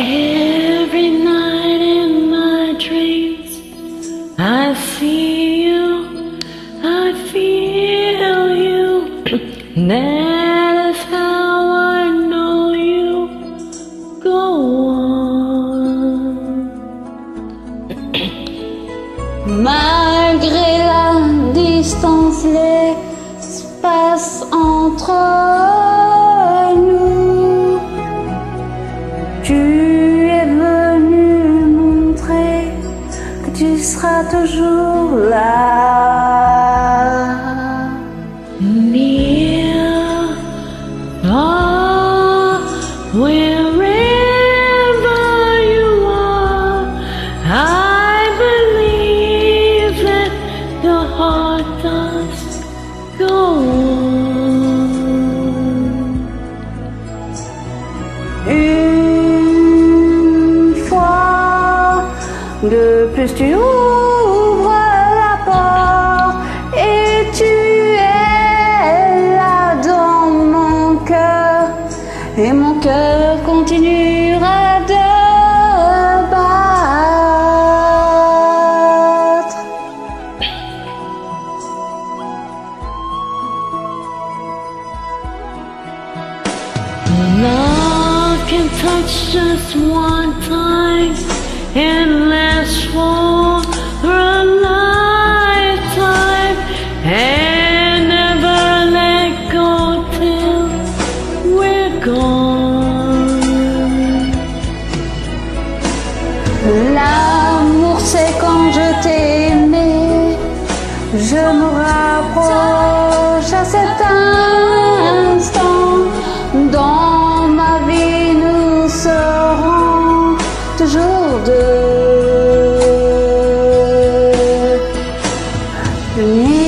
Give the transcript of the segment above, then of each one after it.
Every night in my dreams, I see you, I feel you. l'espace entre nous. Tu es venu montrer que tu seras toujours. Une fois de plus, tu ouvres la porte et tu es là dans mon cœur. Et mon cœur continuera de battre touch just one time and last for a lifetime and never let go till we're gone. L'amour c'est quand je t'ai aimé, je me afternoon.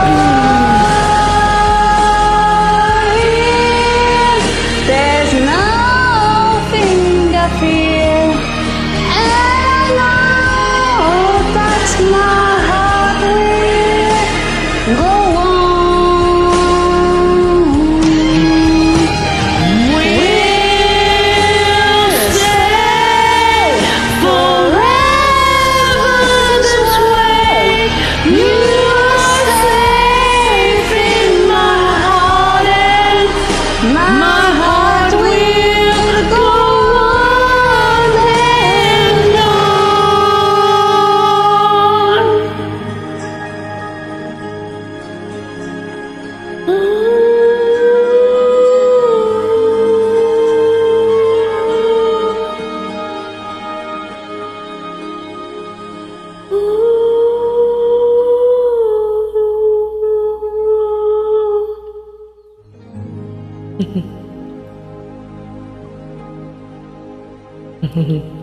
feel 嘿嘿嘿，嘿